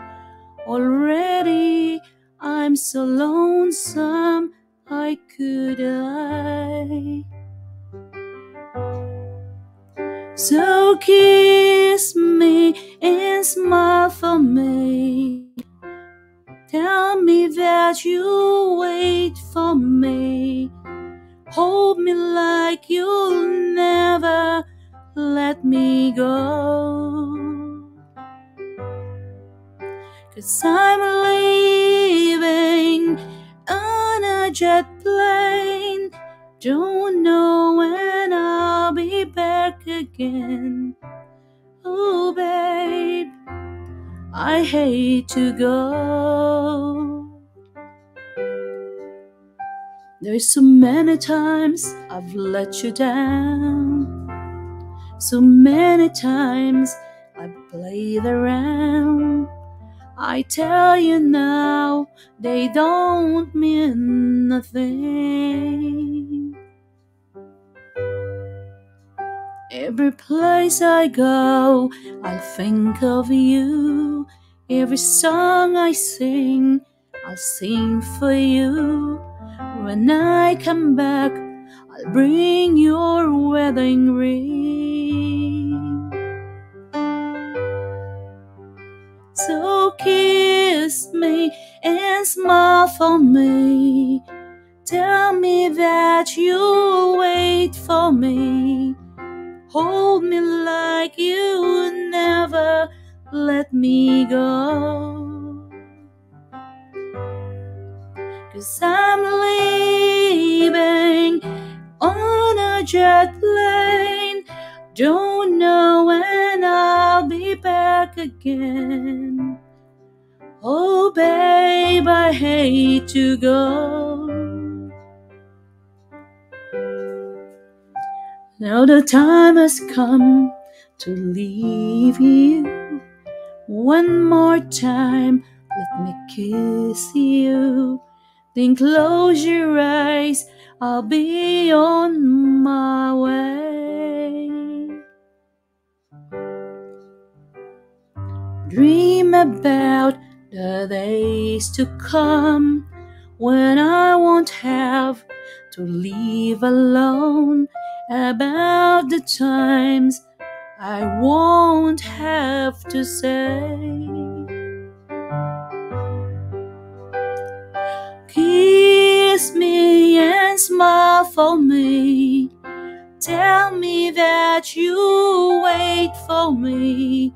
Already I'm so lonesome I could die. So kiss me and smile for me. Tell me that you wait for me. Hold me like you'll never let me go. Cause I'm leaving on a jet plane. Don't know when I'll be back again. Oh, babe, I hate to go. There's so many times I've let you down. So many times I played around. I tell you now, they don't mean nothing. Every place I go, I'll think of you. Every song I sing, I'll sing for you. When I come back, I'll bring your wedding ring. So kiss me and smile for me. Tell me that you'll wait for me. Hold me like you would never let me go. Cause I'm leaving on a jet plane. Don't know when I'll be back again. Oh, babe, I hate to go. Now the time has come to leave you. One more time, let me kiss you. Then close your eyes, I'll be on my way. Dream about the days to come when I won't have to leave alone. About the times I won't have to say. Kiss me and smile for me. Tell me that you wait for me.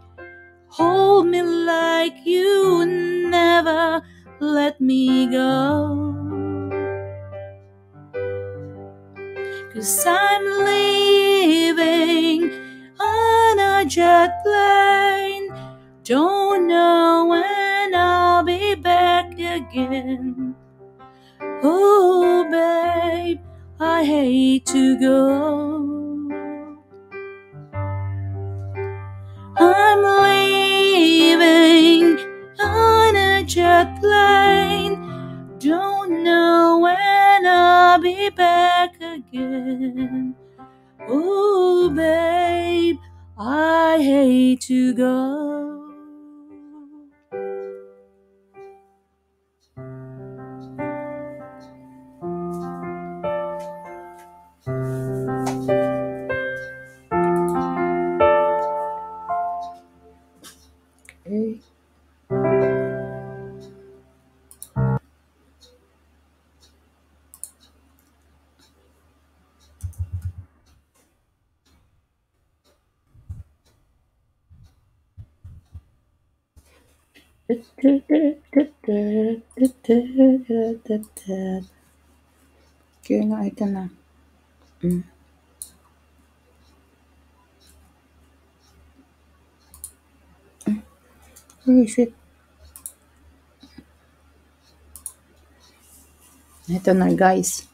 Hold me like you never let me go. Cause I'm leaving on a jet plane. Don't know when I'll be back again. Oh, babe, I hate to go. Plane. Don't know when I'll be back again. Oh, babe, I hate to go. [laughs] Okay na, ito na. Mm. Mm. Where? Ito na, guys.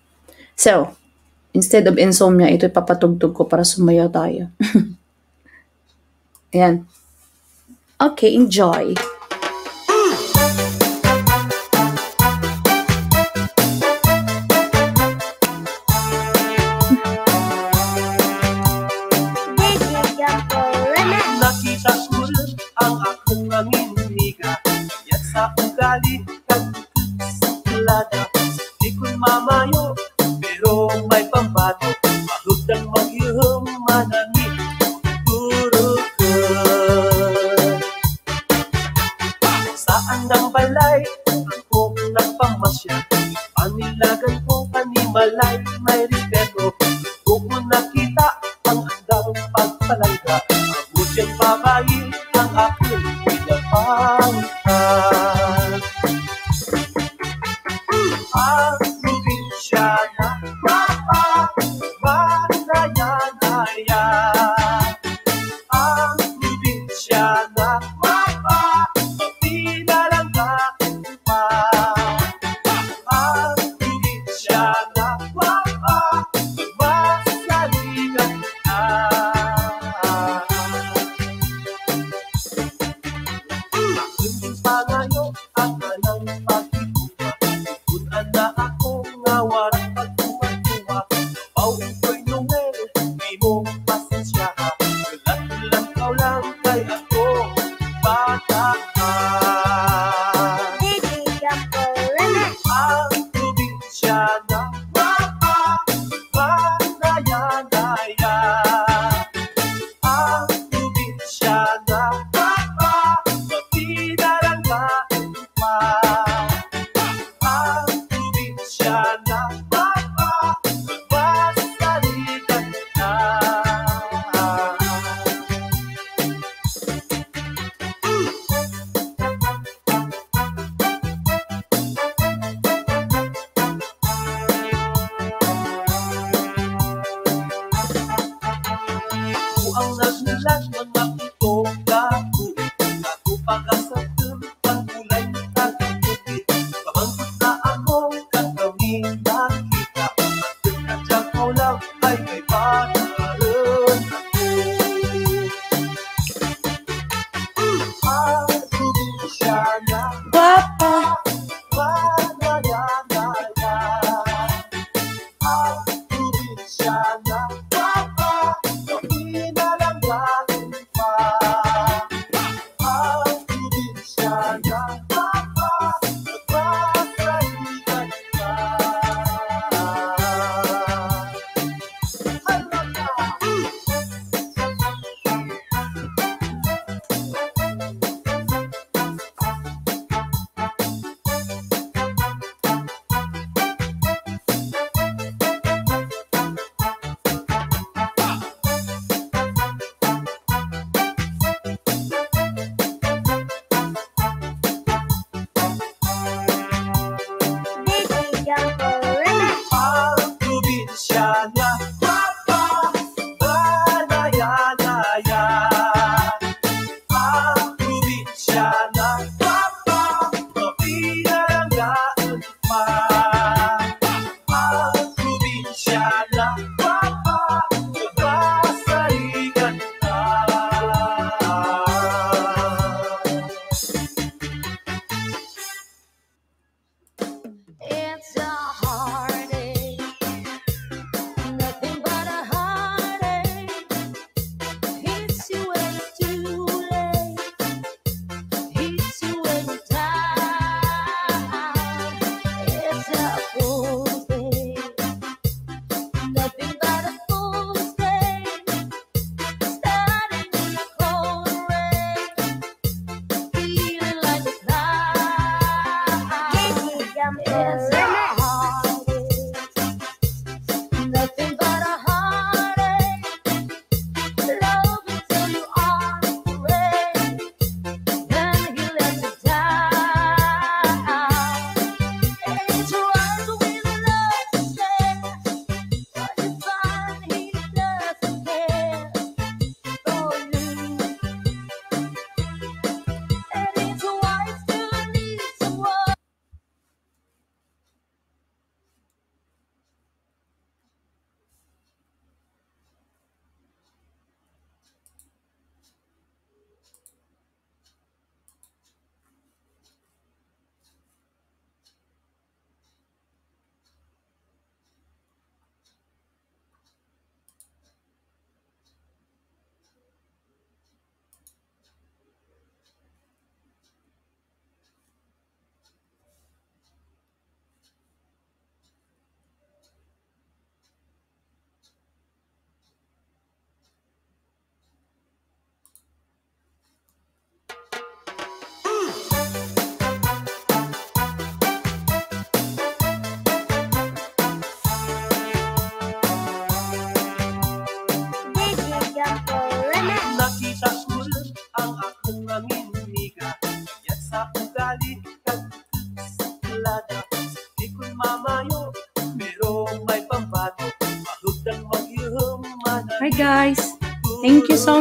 So, instead of insomnia, ito papatugtog ko para sumayaw tayo. [laughs] Ayan. Okay, enjoy.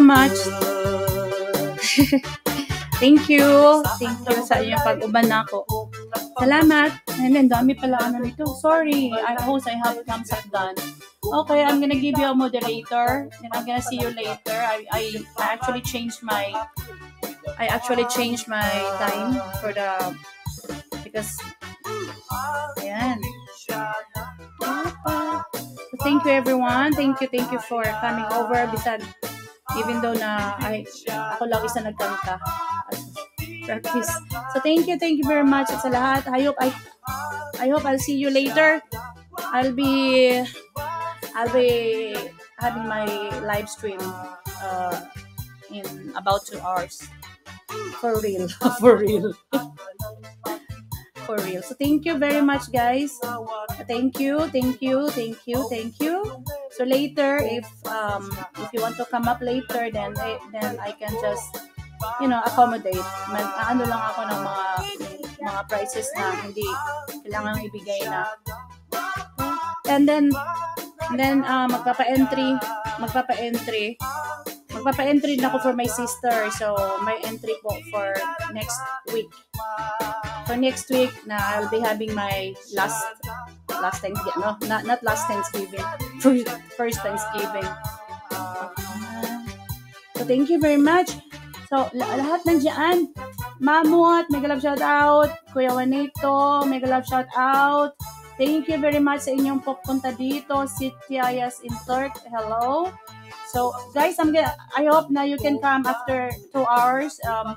Much. [laughs] Thank you. Thank you sa inyong pag-uban ako. Salamat. And then, dami pala ano nito. Sorry. I hope I have thumbs up done. Okay, I'm gonna give you a moderator. And I'm gonna see you later. I, I, I actually changed my I actually changed my time for the because ayan. So thank you everyone. Thank you, thank you for coming over. Bisag even though na ay ako lang isa nagkanta practice. So thank you, thank you very much sa lahat. I hope I I hope I'll see you later. I'll be I'll be having my live stream uh, in about two hours. For real. [laughs] For real. For real. So thank you very much guys. Thank you, thank you, thank you, thank you. So later if um if you want to come up later then I, then I can just you know accommodate. Mag, ano lang ako ng mga mga prices na hindi kailangan ibigay na. And then and then uh, magpapa-entry, magpapa-entry magpapa-entry na ako for my sister. So, my entry po for next week. For next week na I'll be having my last last Thanksgiving, no, not, not last Thanksgiving, first, first Thanksgiving. So, thank you very much. So, la- lahat nandiyan. Mamut, mega love shout out. Kuya Juanito, mega love shout out. Thank you very much sa inyong pupunta dito. Si Tiayas in Turk, hello. So, guys, I'm gonna, I hope na you can come after two hours. Um,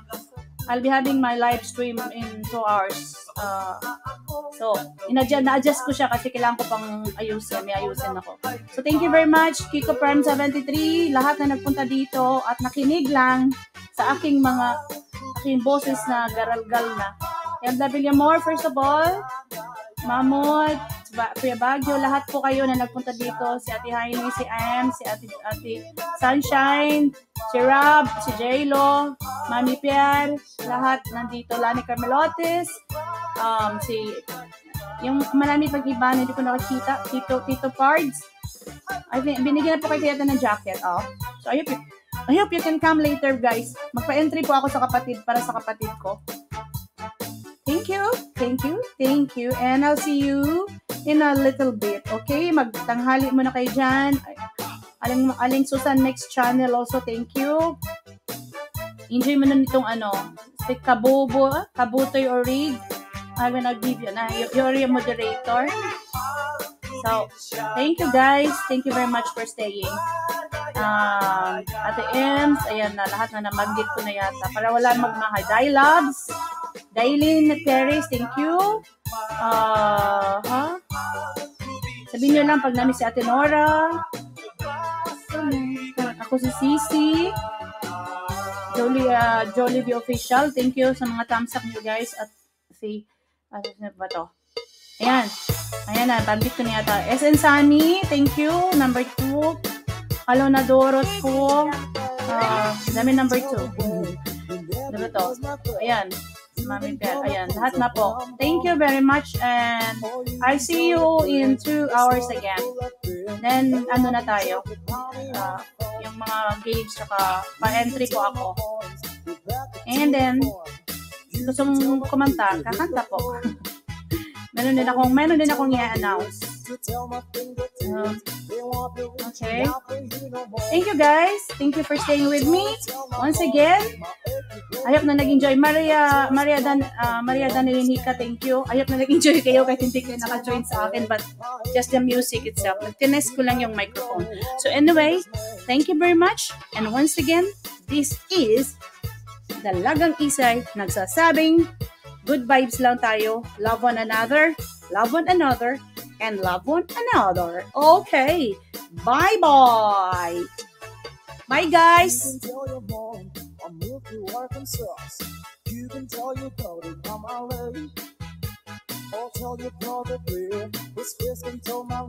I'll be having my live stream in two hours. Uh, so, na-adjust ko siya kasi kailangan ko pang ayusin. May ayusin ako. So, thank you very much, Kiko Prime 73, lahat na nagpunta dito at nakinig lang sa aking mga aking boses na garalgal na. MW More, first of all, Mamot, ba- Kuya Bagyo, lahat po kayo na nagpunta dito. Si Ate Haini, si Am, si Ate, Ate Sunshine, si Rob, si J-Lo, Mami Pierre, lahat nandito. Lani Carmelotes, um, si, yung marami pag iba na hindi ko nakikita, Tito, Tito Cards. I think, binigyan na po kayo yata ng jacket, oh. So, I hope, you, I hope you can come later, guys. Magpa-entry po ako sa kapatid, para sa kapatid ko. Thank you, thank you, thank you. And I'll see you in a little bit. Okay, magtanghali muna kayo dyan. Aling, aling Susan next channel also, thank you. Enjoy mo na nitong ano, si Kabubo, Kabutoy or Rig. I'm gonna give you na, you're your moderator. So, thank you guys. Thank you very much for staying. Um, Ate Ems, ayan na, lahat na nabanggit ko na yata. Para wala magmahay. Dai Loves, Dailin Terrace, thank you. Uh, ha? Sabihin nyo lang pag namin si Ate Nora. Ako si Sisi. Jolie, uh, Jolie the Official. Thank you sa mga thumbs up nyo guys. At si, ano na ba to? Ayan. Ayan na, bandit ko na yata. SN Sunny, thank you. Number two. Hello na Dorot po. Uh, dami number two. Ano to? Ayan. Mami Pier. Ayan. Lahat na po. Thank you very much and I'll see you in two hours again. Then, ano na tayo? Uh, yung mga games saka pa-entry po ako. And then, gusto mong kumanta, kakanta po. [laughs] meron din akong, meron din akong i-announce. Um, okay. Thank you guys. Thank you for staying with me. Once again, I hope na nag-enjoy. Maria, Maria Dan, uh, Maria Danilinhika, thank you. I hope na nag-enjoy [laughs] kayo kahit hindi kayo naka-join sa akin, but just the music itself. Nag-tinest ko lang yung microphone. So anyway, thank you very much. And once again, this is Dalagang Isay nagsasabing good vibes lang tayo. Love one another, love one another, and love one another. Okay. Bye-bye. Bye, guys. You can tell your brother I'm LA. Or tell your brother Bill his fist can tell my